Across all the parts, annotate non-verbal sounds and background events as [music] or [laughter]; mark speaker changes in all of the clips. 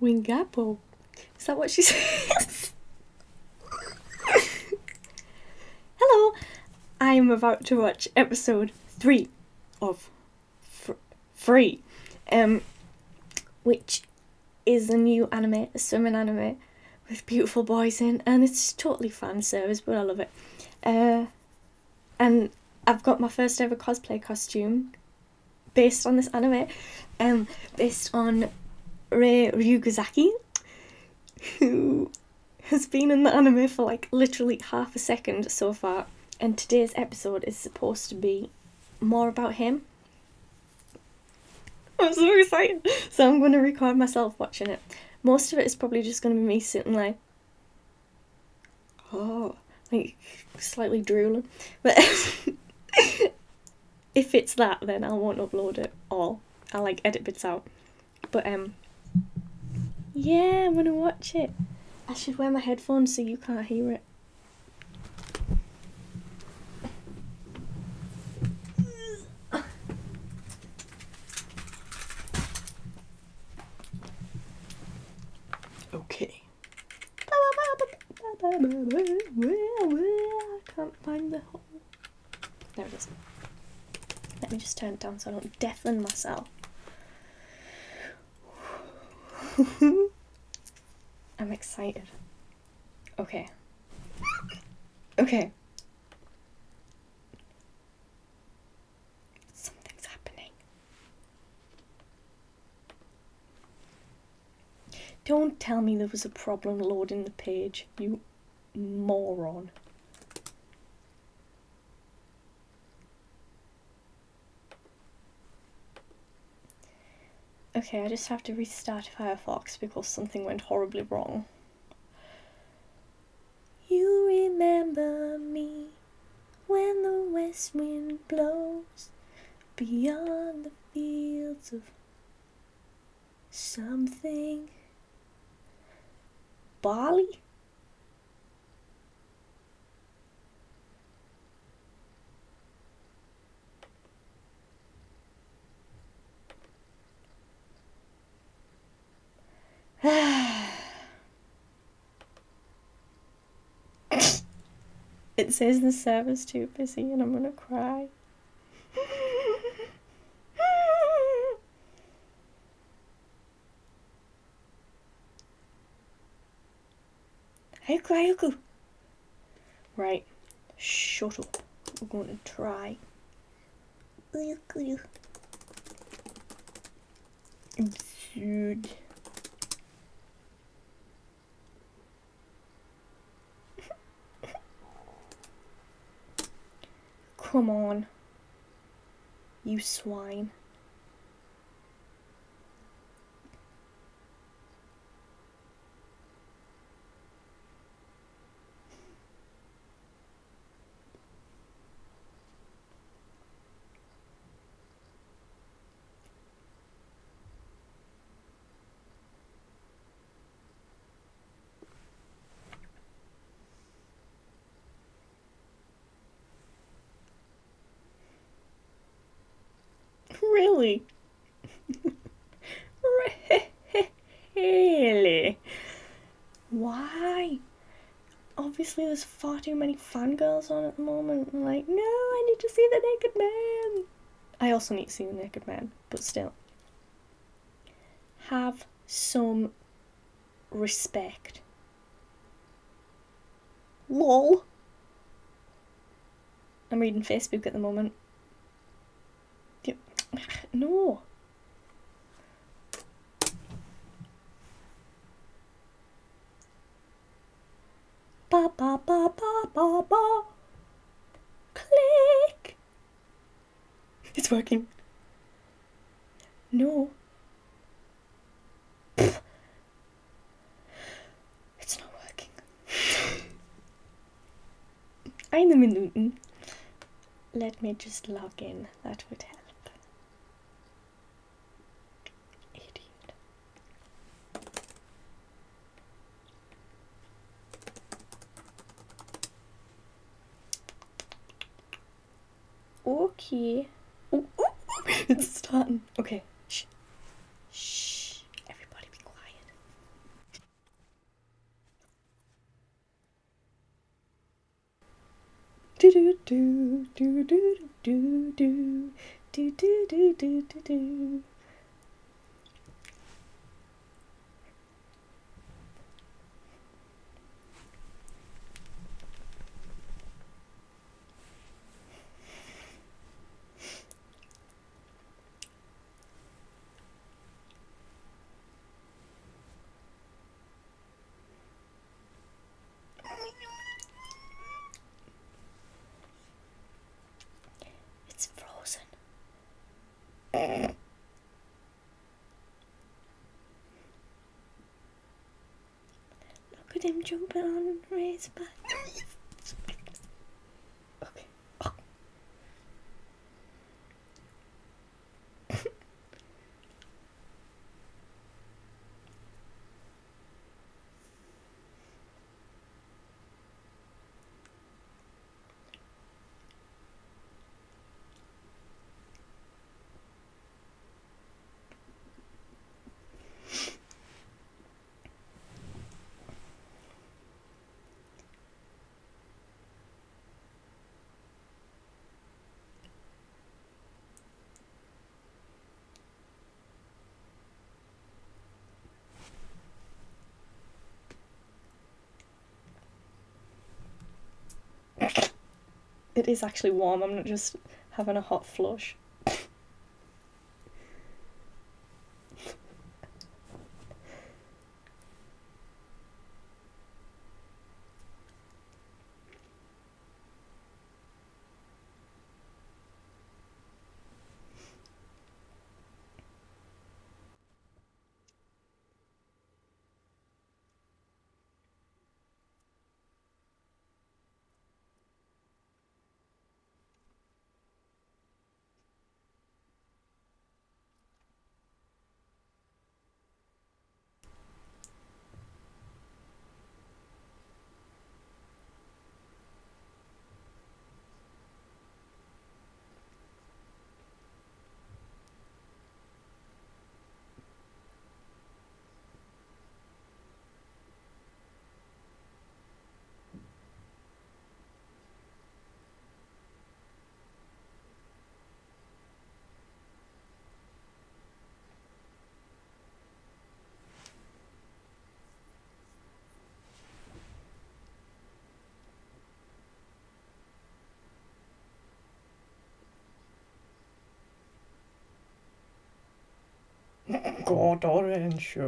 Speaker 1: Wingapo. Is that what she [laughs] says? Hello, I'm about to watch episode three of fr- Free, um, which is a new anime, a swimming anime with beautiful boys in, and it's totally fan service, but I love it. Uh, and I've got my first ever cosplay costume based on this anime, um, based on Rei Ryugazaki, who has been in the anime for like literally half a second so far, and today's episode is supposed to be more about him. I'm so excited. So I'm going to record myself watching it. Most of it is probably just going to be me sitting like, oh, like slightly drooling. But [laughs] if it's that, then I won't upload it all. I'll like edit bits out. But um, yeah, I'm gonna watch it. I should wear my headphones so you can't hear it. Okay. I can't find the hole. There it is. Let me just turn it down so I don't deafen myself. I'm excited. Okay. Okay. Something's happening. Don't tell me there was a problem loading the page, you moron. Okay, I just have to restart Firefox because something went horribly wrong. You remember me when the west wind blows beyond the fields of something. Bali? [sighs] [sighs] it says the server's too busy and I'm gonna cry. Hayuku! Right, shut up. We're going to try. Absurd. Come on. You swine. There's far too many fangirls on at the moment. I'm like, no, I need to see the naked man. I also need to see the naked man, but still. Have some respect. LOL. I'm reading Facebook at the moment. [sighs] No. Ba ba ba ba ba ba. Click. It's working. No. Pfft. It's not working. [laughs] Eine Minuten. Mm. Let me just log in. That would help. Ooh, ooh, ooh. it's starting. Okay. Shh. Shh. Everybody be quiet. Do do do do do do do do do do do do do. Him jumping on Rei's back. Okay. Oh. It is actually warm. I'm not just having a hot flush. God, orange.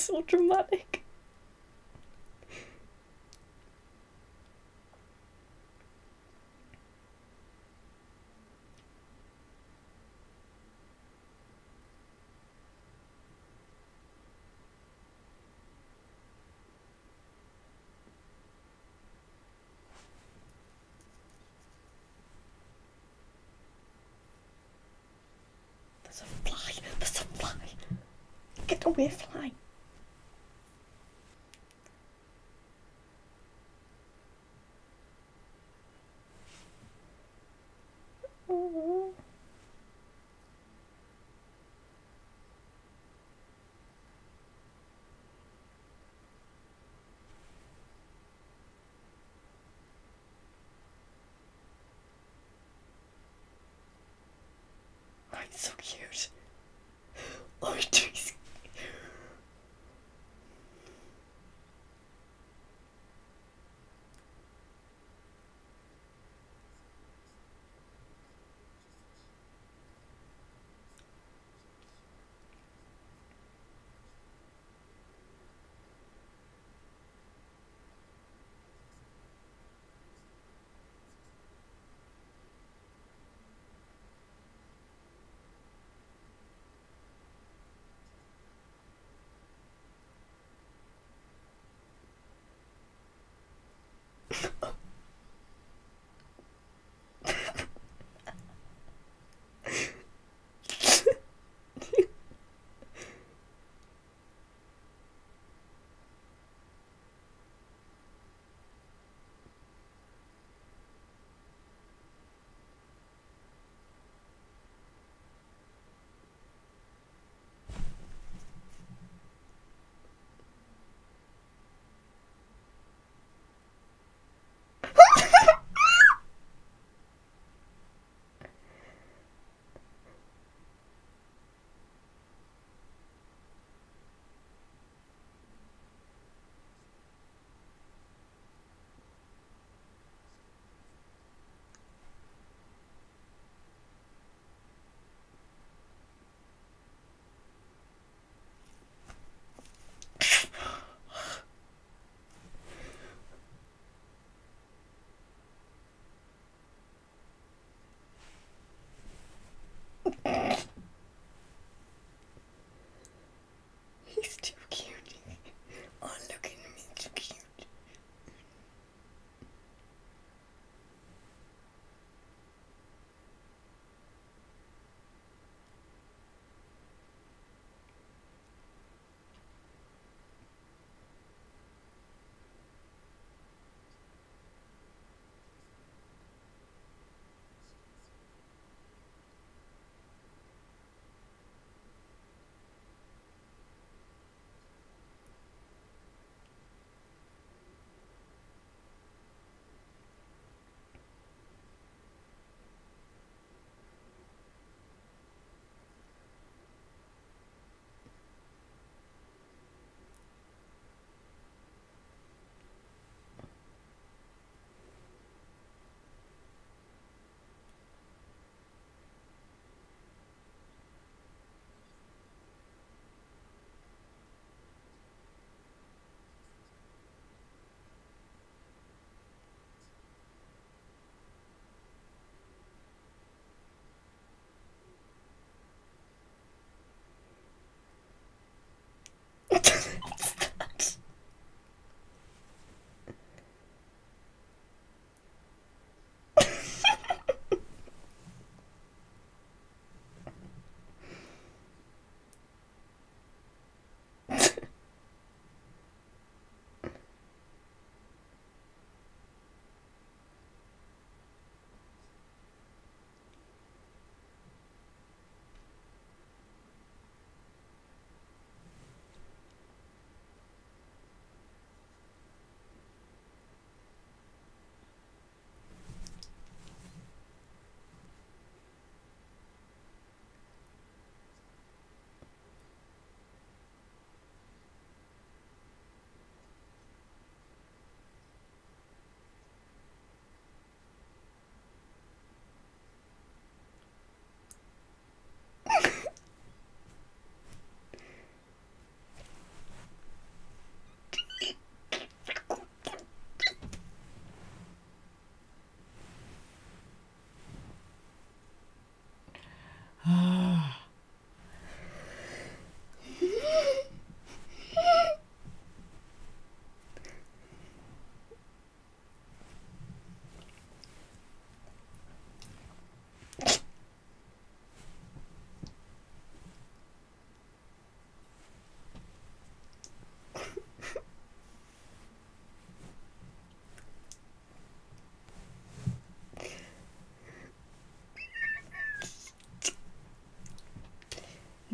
Speaker 1: [laughs] so dramatic. There's a fly. There's a fly. Get away, fly.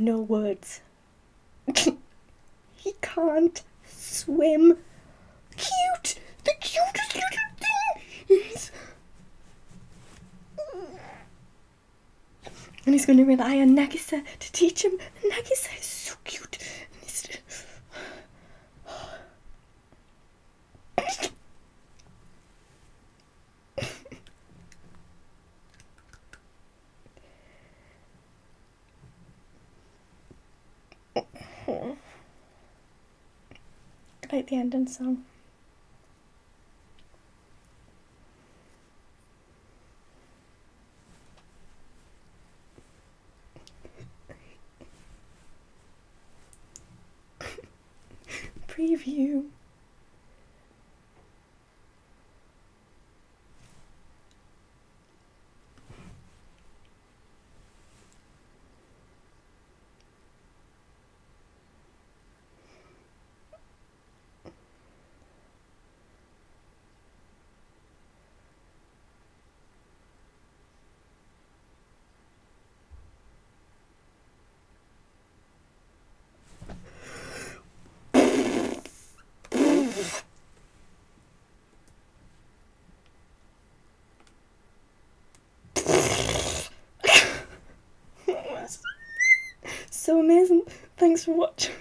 Speaker 1: No words. [laughs] he can't swim. Cute! The cutest little thing! And he's going to rely on Nagisa to teach him. Nagisa is so cute. And he's- the ending song. So amazing. Thanks for watching.